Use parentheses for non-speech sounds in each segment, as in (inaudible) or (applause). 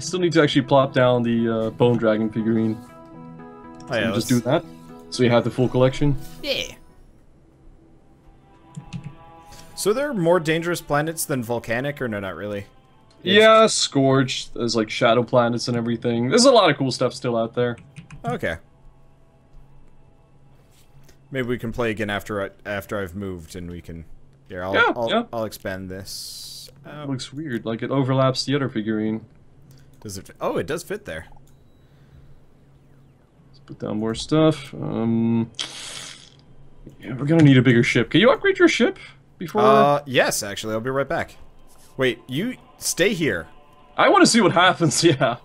I still need to actually plop down the uh, Bone Dragon figurine. Oh, So yeah, just do that. So you have the full collection. Yeah. So there are more dangerous planets than volcanic, or no, not really? Yeah, Scorch. There's like shadow planets and everything. There's a lot of cool stuff still out there. Okay. Maybe we can play again after I, after I've moved, and we can. Here, I'll Yeah, I'll, yeah. I'll expand this. It out. looks weird. Like it overlaps the other figurine. Does it? Oh, it does fit there. Let's put down more stuff. Um, yeah, we're gonna need a bigger ship. Can you upgrade your ship before? Uh, yes, actually, I'll be right back. Wait, you stay here. I want to see what happens. (laughs) Yeah.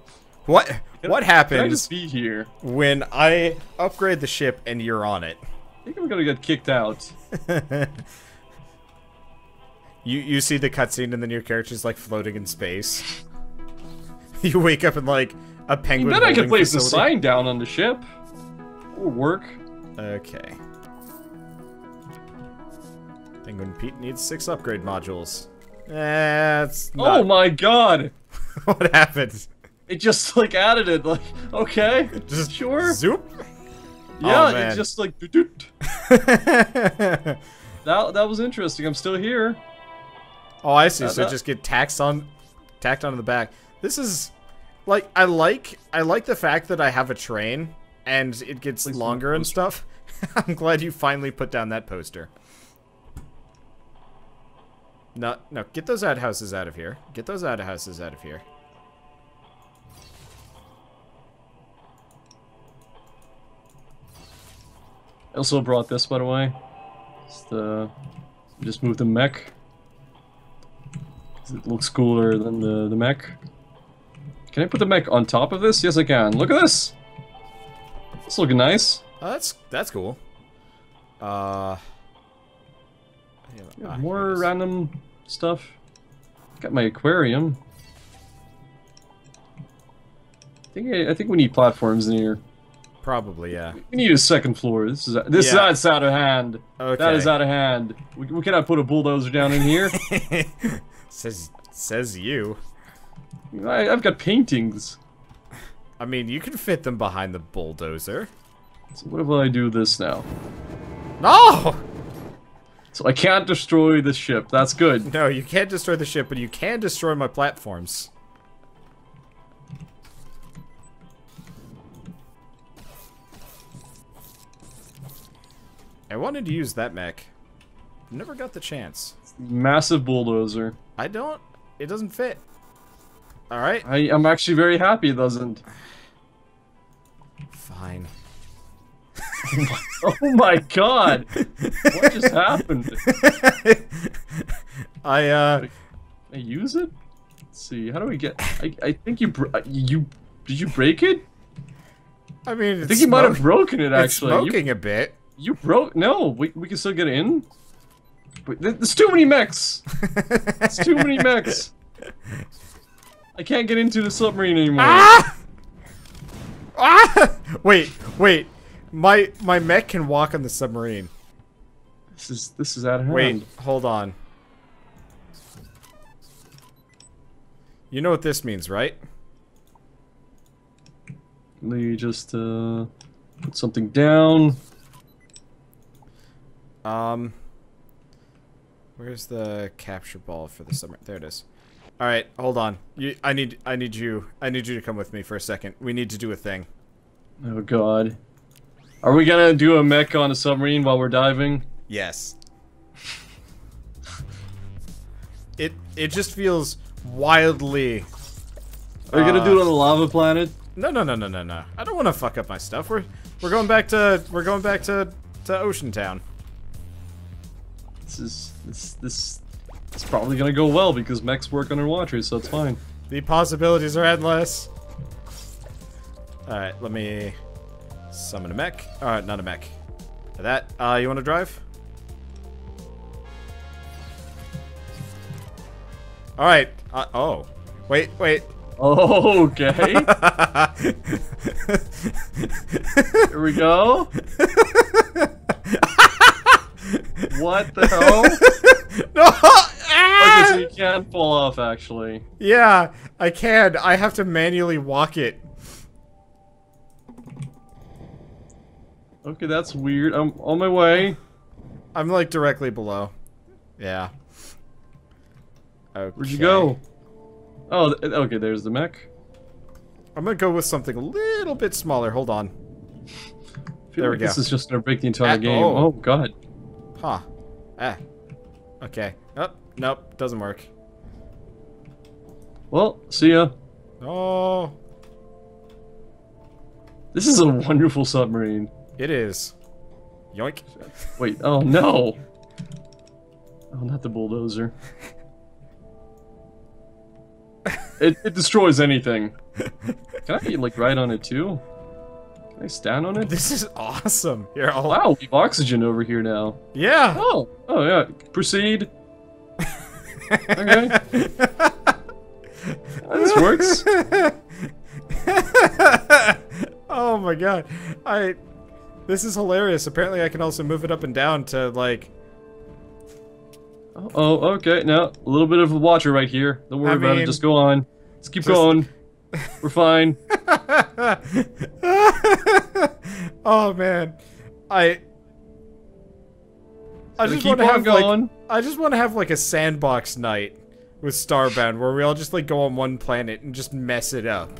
What? What Can I happens just be here? when I upgrade the ship and you're on it? I think I'm gonna get kicked out. (laughs) You you see the cutscene and then your character's like floating in space. (laughs) (laughs) you wake up in like a penguin. then I can place the sign down on the ship. Or work. Okay. Penguin Pete needs six upgrade modules. That's Oh not my god! (laughs) what happened. It just like added it. Like okay, (laughs) Just sure. Zoop. Yeah, Oh, it just like that that was interesting. I'm still here. Oh, I see. Uh, so that- just get taxed on, tacked onto the back. This is, like, I like, I like the fact that I have a train and it gets Please longer and stuff. (laughs) I'm glad you finally put down that poster. No, no, get those outhouses out of here. Get those outhouses out of here. I also brought this, by the way. Just, uh, just moved the mech. It looks cooler than the, the mech. Can I put the mech on top of this? Yes, I can. Look at this! It's looking nice. Oh, that's that's cool. Uh, yeah, ah, more random stuff. Got my aquarium. I think I, I think we need platforms in here. Probably, yeah. We need a second floor. This is this Yeah. that's out of hand. Okay. That is out of hand. We, we cannot put a bulldozer down in here. (laughs) says says you. I, I've got paintings. I mean, you can fit them behind the bulldozer. So what if I do this now? No! So I can't destroy the ship. That's good. No, you can't destroy the ship, but you can destroy my platforms. I wanted to use that mech. Never got the chance. Massive bulldozer. I don't. It doesn't fit. Alright. I, I'm actually very happy it doesn't. Fine. (laughs) Oh my god! what just (laughs) happened? I, uh. I use it? Let's see. How do we get? I, I think you br- uh, you did you break it? I mean, I think you might have broken it It's actually. You, smoking a bit. you broke. No, we we can still get in. But there's too many mechs. There's too many mechs. (laughs) I can't get into the submarine anymore. Ah! Ah! Wait, wait. My my mech can walk on the submarine. This is this is out of hand. Wait, hold on. You know what this means, right? Let me just uh, put something down. Um Where's the capture ball for the submarine? There it is. All right, hold on. You I need I need you I need you to come with me for a second. We need to do a thing. Oh god. Are we gonna do a mech on a submarine while we're diving? Yes. it it just feels wildly Are you gonna Uh, do it on a lava planet? No, no, no, no, no, no. I don't want to fuck up my stuff. We're we're going back to we're going back to to Ocean Town. This is this this it's probably gonna go well because mechs work under underwater, so it's fine. The possibilities are endless. All right, let me summon a mech. All right, not a mech. That uh, you want to drive? All right. Uh, oh, wait, wait. Oh, (laughs) okay. Here we go. (laughs) what the hell? (laughs) no! Okay, Ah! so you can't (laughs) can fall off, actually. Yeah, I can. I have to manually walk it. Okay, that's weird. I'm on my way. I'm like directly below. Yeah. Okay. Where'd you go? Oh, th okay, there's the mech. I'm gonna go with something a little bit smaller. Hold on. There like we This is just gonna break the entire Ah, game. oh. Oh. god. Huh. Ah. Okay. Nope. Doesn't work. Well, see ya. Oh. This is a wonderful submarine. It is. Yoink. Wait, oh no. Oh, not the bulldozer. it, it destroys anything. Can I like ride on it too? Can I stand on it? This is awesome. Here, I'll... Wow, we have oxygen over here now. Yeah. Oh, oh yeah. Proceed. Okay. This works. (laughs) oh my god. I This is hilarious. Apparently I can also move it up and down to like Oh, oh, okay. Now a little bit of a watcher right here. Don't worry I about mean, it. Just go on. Let's keep just- going. (laughs) We're fine. (laughs) Oh man. I I just keep want to have going. like I just want to have like a sandbox night with Starbound where we all just like go on one planet and just mess it up.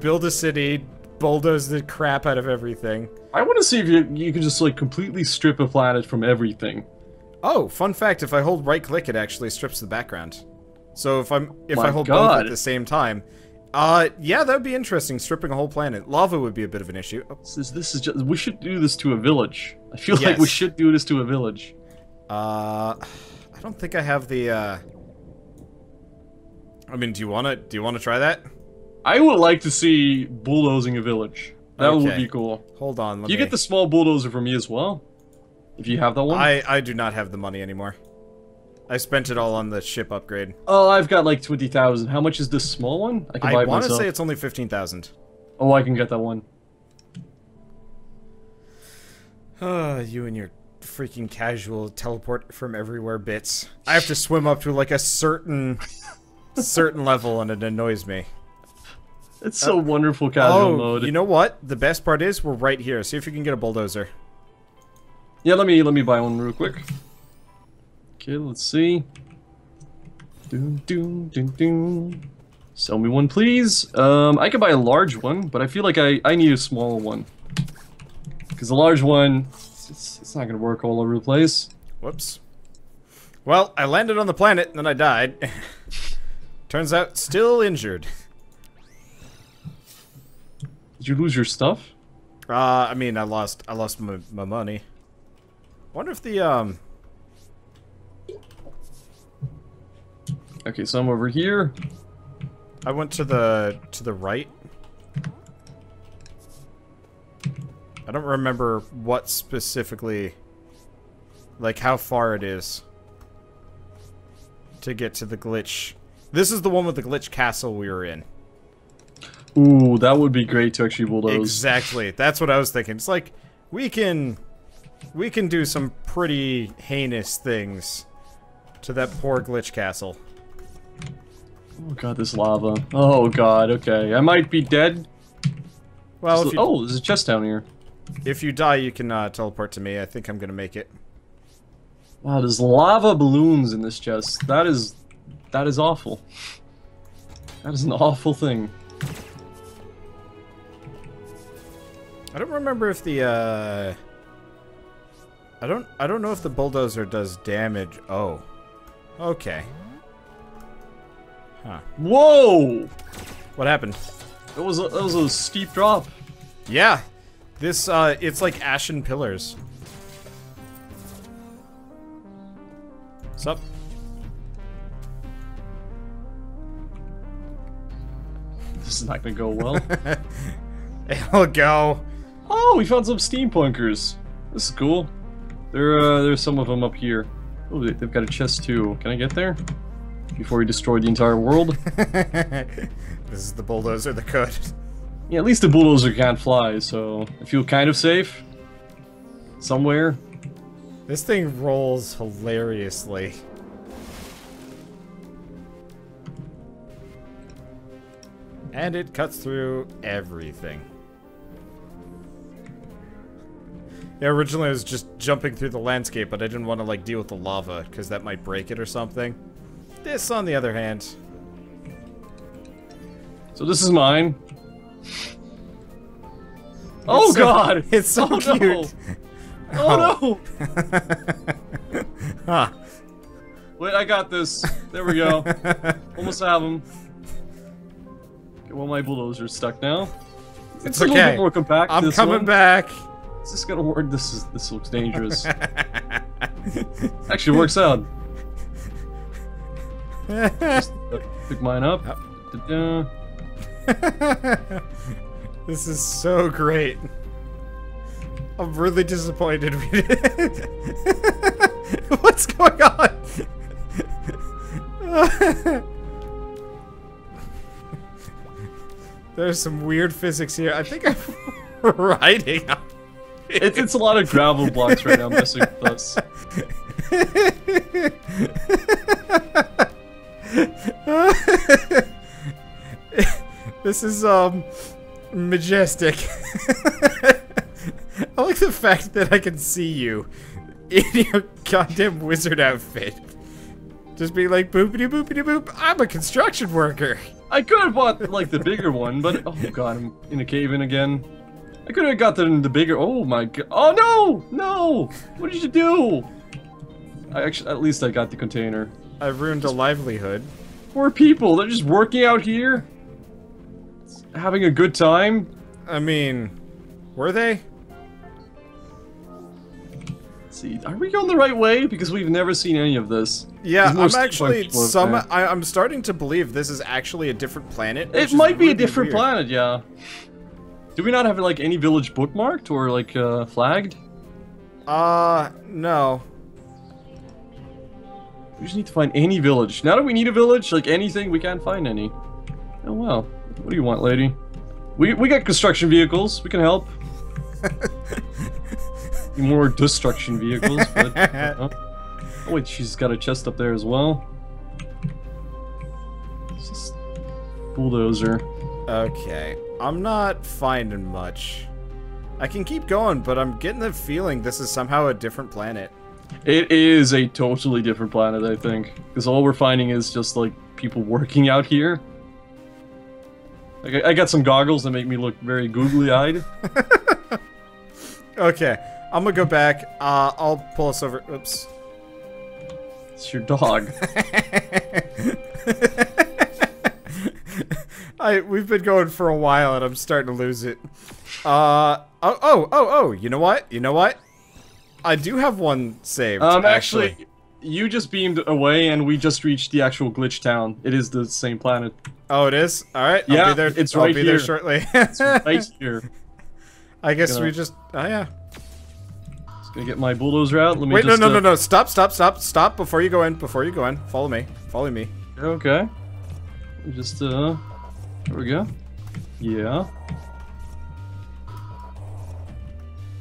Build a city, bulldoze the crap out of everything. I want to see if you you can just like completely strip a planet from everything. Oh, fun fact, if I hold right click it actually strips the background. So if I'm if My I hold both at the same time, uh yeah, that would be interesting stripping a whole planet. Lava would be a bit of an issue. Oh, This is, this is just we should do this to a village. I feel like we should do this to a village. Uh I don't think I have the uh I mean, do you want to do you want to try that? I would like to see bulldozing a village. That would be cool. Hold on, let you me get the small bulldozer from me as well, if you have that one. I I do not have the money anymore. I spent it all on the ship upgrade. Oh, I've got like twenty thousand. How much is this small one? I can buy I want to say it's only 15,000. Oh, I can get that one. Uh, (sighs) you and your freaking casual teleport from everywhere bits. I have to swim up to like a certain certain level and it annoys me. It's so wonderful casual oh, mode. you know what? The best part is we're right here. See if you can get a bulldozer. Yeah, let me let me buy one real quick. Okay, let's see. Doom doom doom doom. Sell me one, please. Um, I could buy a large one, but I feel like I I need a small one. Because the large one, it's, it's not gonna work all over the place. Whoops. Well, I landed on the planet and then I died. (laughs) Turns out still injured. Did you lose your stuff? Uh, I mean, I lost I lost my, my money. Wonder if the um Okay, so I'm over here. I went to the to the right. I don't remember what specifically like how far it is to get to the glitch. This is the one with the glitch castle we were in. Ooh, that would be great to actually bulldoze. Exactly. That's what I was thinking. It's like we can we can do some pretty heinous things to that poor glitch castle. Oh god, this lava. Oh god, okay. I might be dead. Well, So- you, oh, there's a chest down here. If you die, you can uh, teleport to me. I think I'm gonna make it. Wow, there's lava balloons in this chest. That is, that is awful. That is an awful thing. I don't remember if the uh I don't I don't know if the bulldozer does damage. Oh. Okay. Huh. Whoa! What happened? It was a, that was a steep drop. Yeah. This uh it's like ashen pillars. What's up? This is not gonna go well. (laughs) It'll go. oh, we found some steampunkers. This is cool. There, uh, there's some of them up here. Oh, they, they've got a chest too. Can I get there? Before we destroy the entire world? (laughs) this is the bulldozer that could. Yeah, at least the bulldozer can't fly, so I feel kind of safe. Somewhere. This thing rolls hilariously. And it cuts through everything. Yeah, originally I was just jumping through the landscape, but I didn't want to, like, deal with the lava, because that might break it or something. This, on the other hand... So this is mine. Oh It's so- god! (laughs) it's so oh, cute. Oh, no. Oh no! (laughs) huh? Wait, I got this. There we go. (laughs) Almost have him. Okay, well, my bulldozer's stuck now. It's a little okay. bit more compact. I'm this coming one. back. Is this gonna work? This is this looks dangerous. Actually, works out. Just, pick mine up. Yep. Da-da. (laughs) this is so great. I'm really disappointed we did. (laughs) What's going on? (laughs) There's some weird physics here. I think I'm riding It's it's a lot of gravel blocks right now messing with us. This is um majestic. (laughs) I like the fact that I can see you in your goddamn wizard outfit. Just be like boopity boopity boop. I'm a construction worker. I could have bought like the bigger one, but oh god, I'm in a cave in again. I could have got the, the bigger. Oh my god! Oh no! No! What did you do? I actually, at least I got the container. I ruined a livelihood. Poor people, they're just working out here, having a good time. I mean, were they? Let's see, are we going the right way? Because we've never seen any of this. Yeah, I'm actually some. I, I'm starting to believe this is actually a different planet. It might be a different weird. planet, yeah. Do we not have like any village bookmarked or like uh, flagged? Uh, no. We just need to find any village. Now that we need a village, like anything, we can't find any. Oh well. What do you want, lady? We we got construction vehicles. We can help. (laughs) More destruction vehicles, but. (laughs) uh, oh wait, she's got a chest up there as well. It's just bulldozer. Okay, I'm not finding much. I can keep going, but I'm getting the feeling this is somehow a different planet. It is a totally different planet, I think, because all we're finding is just like people working out here. Like I, got some goggles that make me look very googly-eyed. (laughs) Okay, I'm gonna go back. Uh, I'll pull us over. Oops. It's your dog. (laughs) I we've been going for a while and I'm starting to lose it. Uh oh oh oh oh. You know what? You know what? I do have one saved. Um, actually, you just beamed away, and we just reached the actual glitch town. It is the same planet. Oh, it is. All right. I'll Yeah, be there. it's I'll right be there shortly. It's right (laughs) here. I guess Gonna- we just. Oh yeah. Just gonna get my bulldozer out. Let me Wait, no, just. no, uh, no, no! Stop, stop, stop, stop! Before you go in, before you go in, follow me, follow me. Okay. Just uh, there we go. Yeah.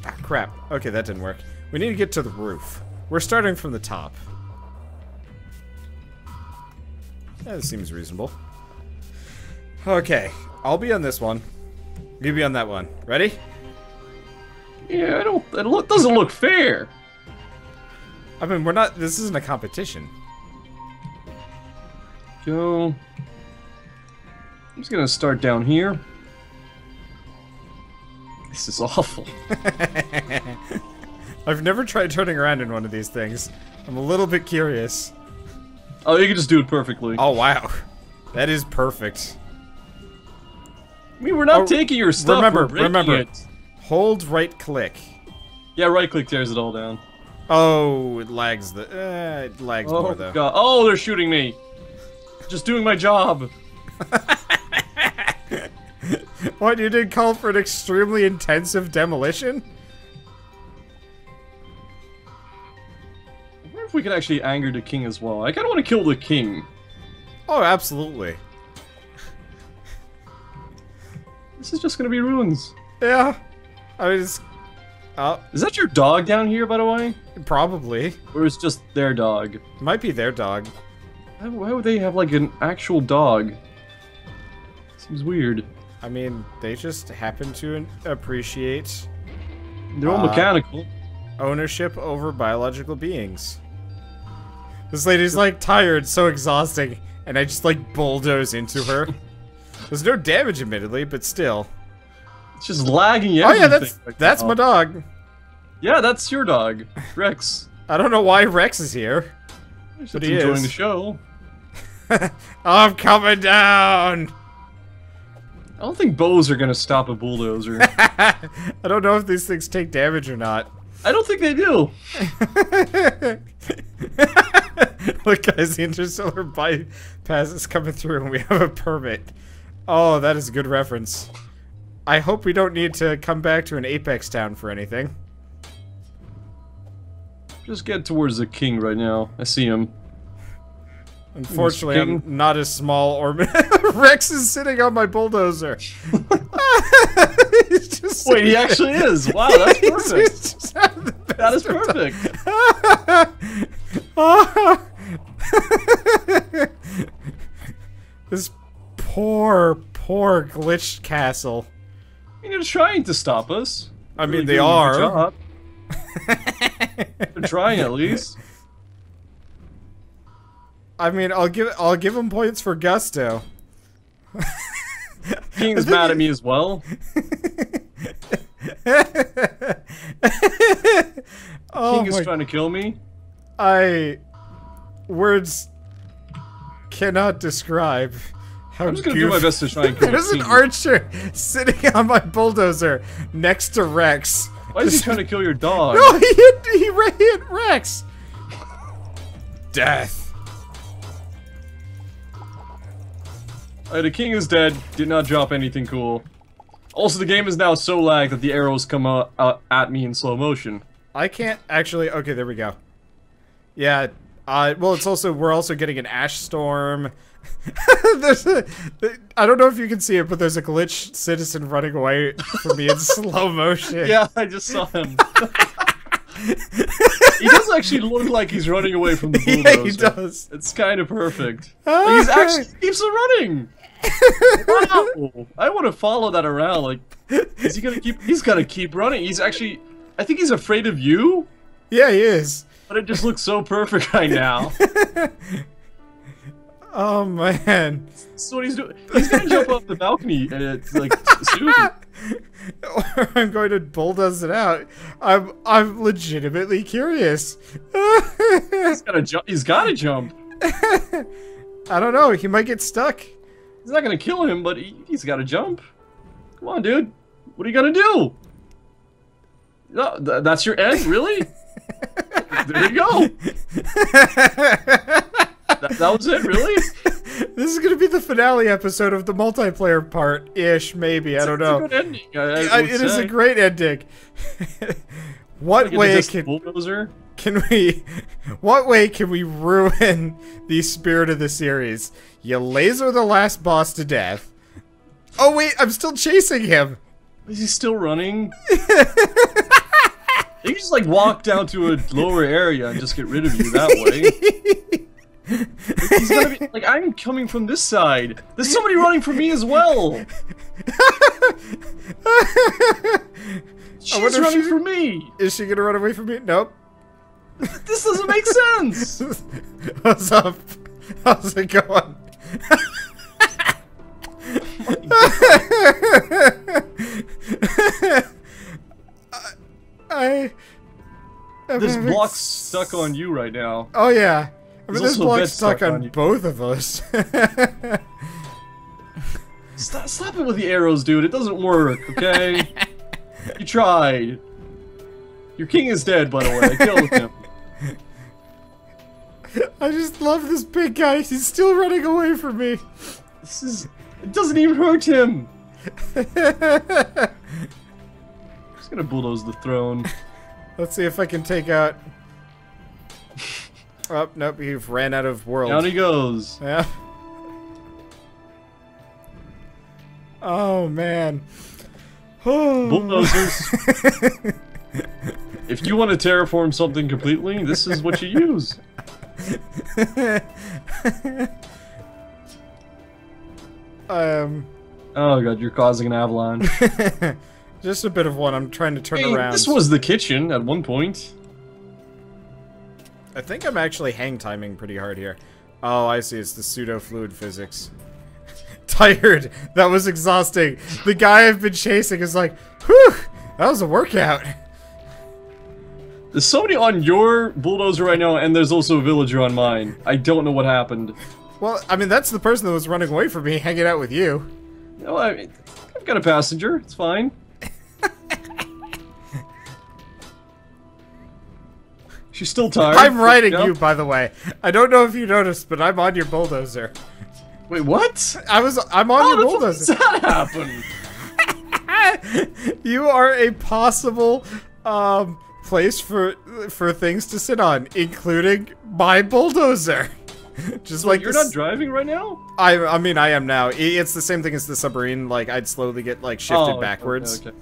Ah, crap. Okay, that didn't work. We need to get to the roof. We're starting from the top. Yeah, this seems reasonable. Okay, I'll be on this one. You be on that one. Ready? Yeah, I don't. It look, doesn't look fair. I mean, we're not. This isn't a competition. Go. I'm just gonna start down here. This is awful. (laughs) I've never tried turning around in one of these things. I'm a little bit curious. Oh, you can just do it perfectly. Oh wow, that is perfect. I mean, we're not Oh, taking your stuff. remember, remember. It. Hold right click. Yeah, right click tears it all down. Oh, it lags the. Uh, it lags Oh more though. god. Oh, they're shooting me. Just doing my job. (laughs) What you did call for an extremely intensive demolition? I wonder if we could actually anger the king as well. I kind of want to kill the king. Oh, absolutely. This is just gonna be ruins. Yeah. I mean, it's. Oh, Is that your dog down here, by the way? probably. Or is just their dog? Might be their dog. Why, why would they have like an actual dog? Seems weird. I mean, they just happen to appreciate They're all Uh, mechanical. ownership over biological beings. This lady's like tired, so exhausting, and I just like bulldoze into her. (laughs) There's no damage, admittedly, but still. It's just lagging Oh yeah, that's right that's now. my dog. Yeah, that's your dog, Rex. I don't know why Rex is here. Just But he enjoying is. the show. (laughs) I'm coming down. I don't think bows are gonna stop a bulldozer. (laughs) I don't know if these things take damage or not. I don't think they do. (laughs) Look, guys, the interstellar bypass is coming through, and we have a permit. Oh, that is a good reference. I hope we don't need to come back to an Apex town for anything. Just get towards the king right now. I see him. Unfortunately, I'm not as small or (laughs) Rex is sitting on my bulldozer. Wait, he actually there. is. Wow, that's (laughs) perfect. That is perfect. (laughs) this poor, poor glitched castle. I mean, they're trying to stop us. I mean, Really they doing a good are. (laughs) They're trying at least. I mean, I'll give I'll give him points for gusto. (laughs) King's mad at me as well. (laughs) oh King is my! trying to kill me. I words cannot describe how I'm just gonna do my best to try and (laughs) kill There's an archer (laughs) sitting on my bulldozer next to Rex. Why is he trying to kill your (laughs) dog? No, he hit he hit Rex. Death. Uh, the king is dead. Did not drop anything cool. Also, the game is now so lagged that the arrows come out, out at me in slow motion. I can't actually. Okay, there we go. Yeah. Uh, well, it's also we're also getting an ash storm. (laughs) there's a, I don't know if you can see it, but there's a glitch citizen running away from me in (laughs) slow motion. Yeah, I just saw him. he does actually look like he's running away from the bulldozer. (laughs) yeah, he does. It's kind of perfect. Like, he's actually keeps on running. Wow. I want to follow that around. Like, is he gonna keep? He's gonna keep running. He's actually. I think he's afraid of you, Yeah, he is. But it just looks so perfect right now. (laughs) Oh man. Is what he's doing. He's gonna jump off the balcony and it's like soon. Or (laughs) I'm going to bulldoze it out. I'm I'm legitimately curious. He's gotta jump. He's gotta jump. (laughs) I don't know. He might get stuck. He's not gonna kill him, but he, he's gotta jump. Come on, dude. What are you gonna do? No, th- that's your end, really? There you go. (laughs) That, that was it, really? This is gonna be the finale episode of the multiplayer part, ish, maybe. I don't It's a know. good ending. I, I it is a great ending. (laughs) what way can bulldozer? can we? (laughs) What way can we ruin the spirit of the series? You laser the last boss to death. Oh wait, I'm still chasing him. Is he still running? You just like walk down to a (laughs) lower area and just get rid of you that way. He's gonna be like, I'm coming from this side. There's somebody running for me as well. She's running she- for me. Is she gonna run away from me? Nope. This doesn't make sense. (laughs) What's up? How's it going? (laughs) Oh I. This having block's stuck on you right now. Oh yeah. I mean, this block's stuck, stuck on, on both of us. (laughs) Stop, stop it with the arrows, dude. It doesn't work, okay? (laughs) you tried. Your king is dead, by the way. I killed him. (laughs) I just love this big guy. He's still running away from me. This is. It doesn't even hurt him. Just gonna bulldoze the throne. Let's see if I can take out. (laughs) Oh nope, you've ran out of world. Down he goes. Yeah. Oh man. (sighs) Bulldozers. (laughs) if you want to terraform something completely, this is what you use. (laughs) um. Oh god, you're causing an avalanche. Just a bit of one. I'm trying to turn Hey, around. this was the kitchen at one point. I think I'm actually hang timing pretty hard here. Oh, I see. It's the pseudo fluid physics. (laughs) Tired. That was exhausting. The guy I've been chasing is like, whew, that was a workout. There's somebody on your bulldozer right now, and there's also a villager on mine. I don't know what happened. Well, I mean, that's the person that was running away from me, hanging out with you. No, I, I've got a passenger. It's fine. She's still tired. I'm riding Yep. you, by the way. I don't know if you noticed, but I'm on your bulldozer. Wait, what? I was, I'm on How your the fuck bulldozer. does that happen? (laughs) you are a possible um, place for for things to sit on, including my bulldozer. (laughs) Just like You're this- not driving right now? I I mean I am now. It's the same thing as the submarine. Like I'd slowly get like shifted Oh, okay, backwards. okay.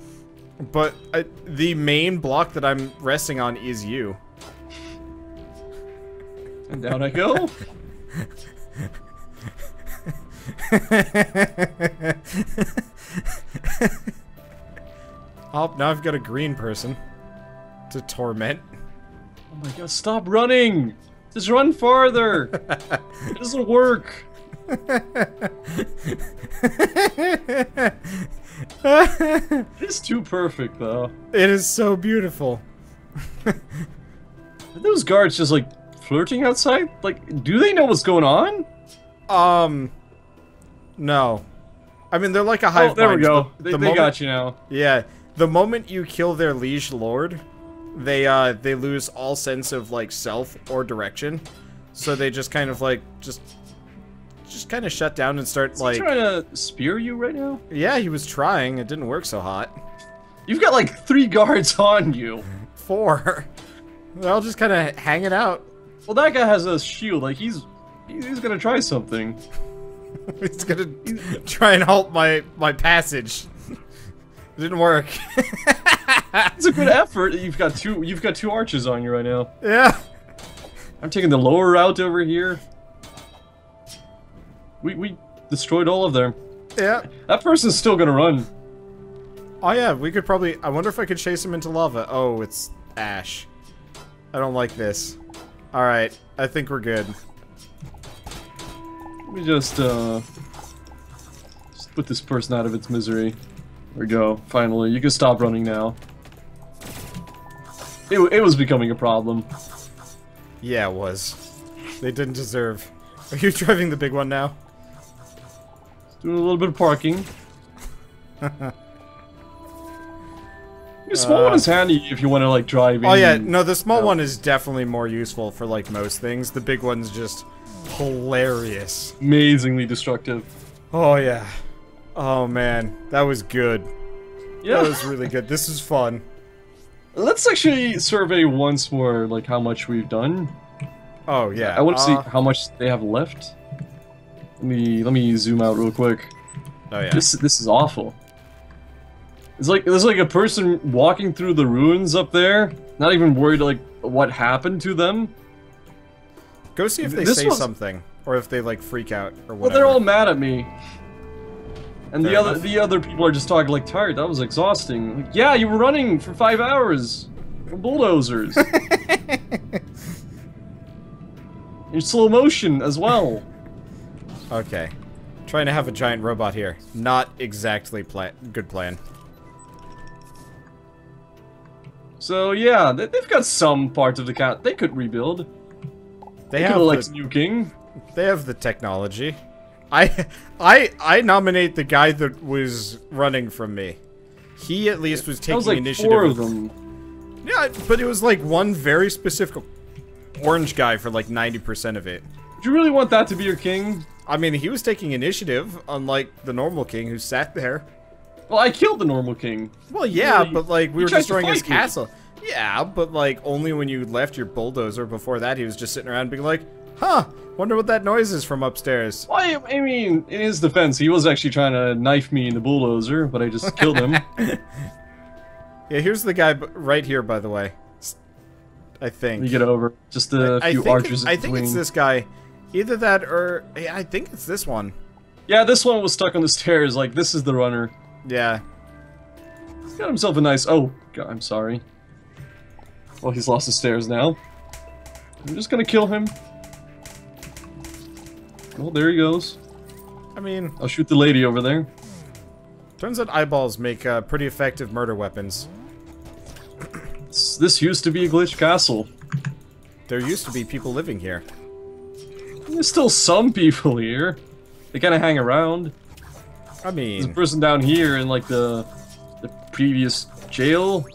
But uh, the main block that I'm resting on is you. And down I go. oh, now I've got a green person to torment. Oh my god, stop running! Just run farther! it doesn't work. It's too perfect, though. It is so beautiful. Those guards just like flirting outside? Like, do they know what's going on? Um, no. I mean, they're like a hive Oh, there we go. The- they the they moment- got you now. Yeah, the moment you kill their liege lord, they uh they lose all sense of like self or direction. So they just kind of like just just kind of shut down and start Is he like trying to spear you right now? yeah, he was trying. It didn't work so hot. You've got like three (laughs) guards on you. Four. They're all just kind of hanging out. Well, that guy has a shield. Like he's he's gonna try something. (laughs) He's gonna try and halt my my passage. (laughs) It didn't work. (laughs) It's a good effort. You've got two. You've got two arches on you right now. yeah. I'm taking the lower route over here. We we destroyed all of them. Yeah. That person's still gonna run. Oh yeah, we could probably. I wonder if I could chase him into lava. Oh, it's ash. I don't like this. All right, I think we're good. Let me just uh just put this person out of its misery. There we go. Finally, you can stop running now. It, it was becoming a problem. Yeah, it was. They didn't deserve. Are you (laughs) driving the big one now? Doing a little bit of parking. (laughs) The small Uh, one is handy if you want to like drive in. Oh yeah, no, the small one is definitely more useful for like most things. The big one's just hilarious. Amazingly destructive. Oh yeah. Oh man, that was good. Yeah. That was really good. This is fun. Let's actually survey once more like how much we've done. Oh yeah. I want to uh, see how much they have left. Let me let me zoom out real quick. Oh yeah. This this is awful. It's like there's like a person walking through the ruins up there, not even worried like what happened to them. Go see if they this say was- something, or if they like freak out or what. Well, they're all mad at me. And the Fair other the other people are just talking like tired. That was exhausting. Like, yeah, you were running for five hours. Bulldozers. (laughs) In slow motion as well. Okay. Trying to have a giant robot here. Not exactly plan good plan. So yeah, they, they've got some parts of the cat they could rebuild. They They have elect the, new king. they have the technology. I I I nominate the guy that was running from me. He at least was taking was like initiative. four of them. Yeah, but it was like one very specific orange guy for like 90% of it. Do you really want that to be your king? I mean, he was taking initiative, unlike the normal king who sat there. Well, I killed the normal king. Well, yeah, Really? but like we were destroying his me. castle. Yeah, but like only when you left your bulldozer. Before that, he was just sitting around being like, "Huh, wonder what that noise is from upstairs." Well, I, I mean, in his defense, he was actually trying to knife me in the bulldozer, but I just (laughs) killed him. Yeah, here's the guy right here, by the way. I think. you get over. Just a I few think archers. I think it's this guy. Either that or yeah, I think it's this one. Yeah, this one was stuck on the stairs. Like, this is the runner. Yeah. He's got himself a nice... Oh, God, I'm sorry. Well, he's lost the stairs now. I'm just gonna kill him. Well, there he goes. I mean, I'll shoot the lady over there. turns out eyeballs make uh, pretty effective murder weapons. This, used to be a glitch castle. There used to be people living here. There's still some people here. They kind of hang around. I There's a mean, person down here in like the the previous jail.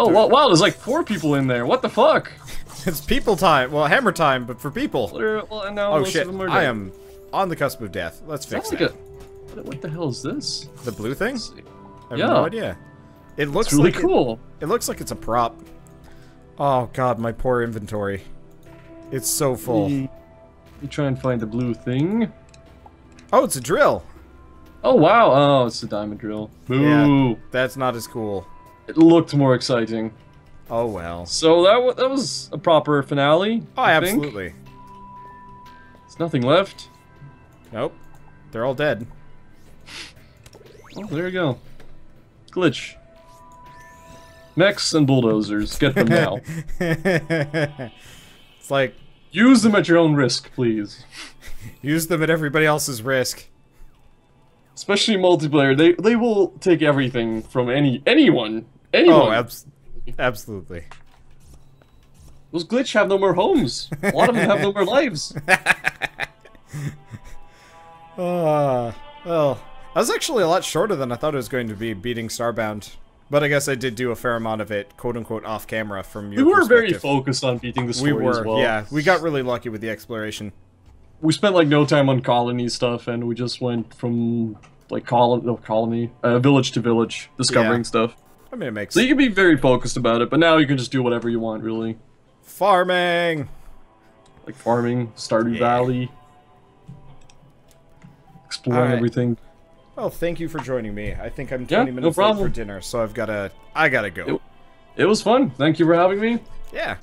Oh wow, wow, there's like four people in there. What the fuck? (laughs) it's people time. Well, hammer time, but for people. Well, now Oh shit! of them are I am on the cusp of death. Let's fix Sounds that. like a. What, the hell is this? The blue thing? I have Yeah. no idea. It looks It's really like cool. It, looks like it's a prop. Oh god, my poor inventory. It's so full. You try and find the blue thing. Oh, it's a drill. Oh wow! Oh, it's a diamond drill. Boo! Yeah. That's not as cool. It looked more exciting. Oh well. So that that was a proper finale. Oh, I think. absolutely. There's nothing left. Nope. They're all dead. Oh, there you go. Glitch. Mechs and bulldozers. Get them now. (laughs) it's like Use them at your own risk, please. use them at everybody else's risk. Especially multiplayer. They they will take everything from any anyone. Anyone. Oh, abs- absolutely. Those glitch have no more homes. A lot of them have no more lives. (laughs) Uh, well, that was actually a lot shorter than I thought it was going to be beating Starbound. But I guess I did do a fair amount of it, quote unquote, off camera from you. We were very focused on beating the story. We were, as well. yeah. We got really lucky with the exploration. we spent like no time on colony stuff, and we just went from like colony, no colony, uh, village to village, discovering Yeah. stuff. I mean, it makes So you can be very focused about it, but now you can just do whatever you want, really, farming. like farming, Stardew Yeah. Valley, exploring Alright. everything. Well, thank you for joining me. I think I'm Yeah, 20 no minutes late for dinner, so I've gotta. I gotta go. It- It was fun. Thank you for having me. Yeah,